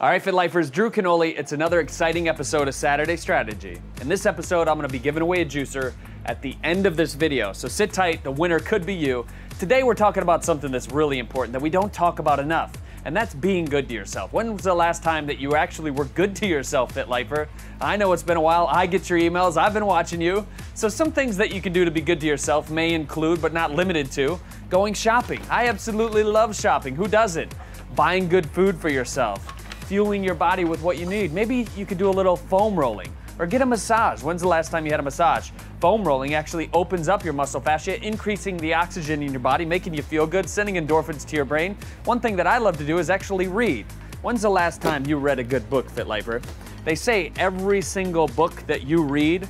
All right, Fit Lifers, Drew Canole. It's another exciting episode of Saturday Strategy. In this episode, I'm gonna be giving away a juicer at the end of this video, so sit tight, the winner could be you. Today, we're talking about something that's really important that we don't talk about enough, and that's being good to yourself. When was the last time that you actually were good to yourself, FitLifer? I know it's been a while. I get your emails, I've been watching you. So, some things that you can do to be good to yourself may include, but not limited to, going shopping. I absolutely love shopping. Who doesn't? Buying good food for yourself fueling your body with what you need. Maybe you could do a little foam rolling or get a massage. When's the last time you had a massage? Foam rolling actually opens up your muscle fascia, increasing the oxygen in your body, making you feel good, sending endorphins to your brain. One thing that I love to do is actually read. When's the last time you read a good book, Fit Lifer? They say every single book that you read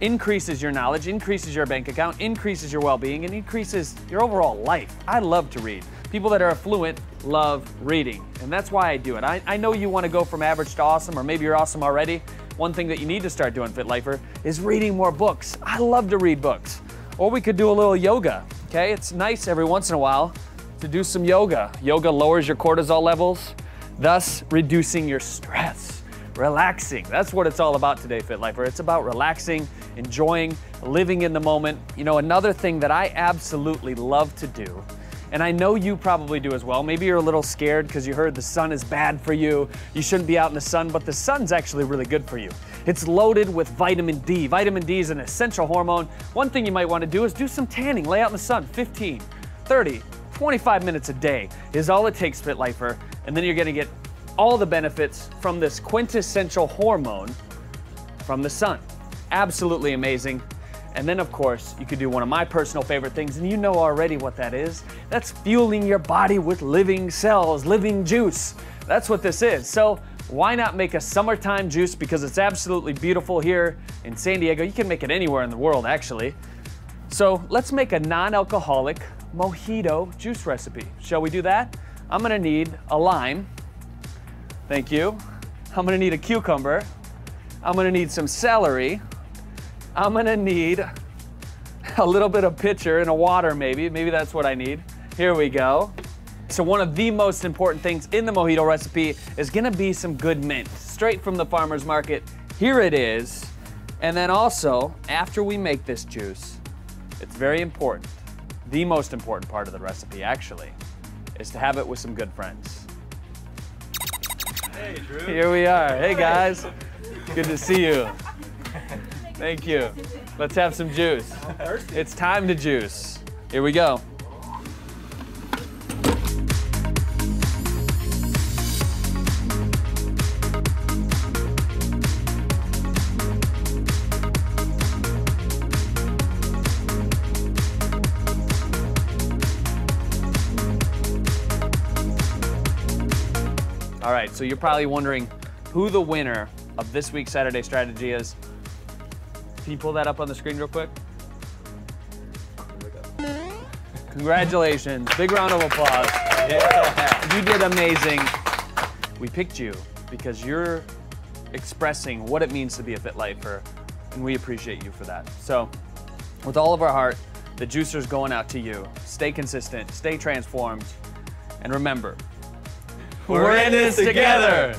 increases your knowledge, increases your bank account, increases your well being, and increases your overall life. I love to read. People that are affluent love reading, and that's why I do it. I, I know you want to go from average to awesome, or maybe you're awesome already. One thing that you need to start doing, Fit Lifer, is reading more books. I love to read books. Or we could do a little yoga, okay? It's nice every once in a while to do some yoga. Yoga lowers your cortisol levels, thus reducing your stress. Relaxing. That's what it's all about today, Fit Lifer. It's about relaxing, enjoying, living in the moment. You know, another thing that I absolutely love to do and I know you probably do as well. Maybe you're a little scared because you heard the sun is bad for you. You shouldn't be out in the sun, but the sun's actually really good for you. It's loaded with vitamin D. Vitamin D is an essential hormone. One thing you might want to do is do some tanning. Lay out in the sun 15, 30, 25 minutes a day is all it takes, Fit Lifer. And then you're going to get all the benefits from this quintessential hormone from the sun. Absolutely amazing. And then, of course, you could do one of my personal favorite things, and you know already what that is. That's fueling your body with living cells, living juice. That's what this is. So, why not make a summertime juice because it's absolutely beautiful here in San Diego? You can make it anywhere in the world, actually. So, let's make a non alcoholic mojito juice recipe. Shall we do that? I'm gonna need a lime. Thank you. I'm gonna need a cucumber. I'm gonna need some celery. I'm gonna need a little bit of pitcher and a water maybe. Maybe that's what I need. Here we go. So one of the most important things in the mojito recipe is gonna be some good mint, straight from the farmer's market. Here it is. And then also, after we make this juice, it's very important, the most important part of the recipe actually, is to have it with some good friends. Hey, Drew. Here we are. Hey guys. Good to see you. Thank you. Let's have some juice. It's time to juice. Here we go. All right, so you're probably wondering who the winner of this week's Saturday Strategy is. Can you pull that up on the screen real quick? Congratulations. Big round of applause. Yeah. You did amazing. We picked you because you're expressing what it means to be a fit lifer, and we appreciate you for that. So, with all of our heart, the juicer's going out to you. Stay consistent, stay transformed, and remember, We're in this together.